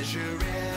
measure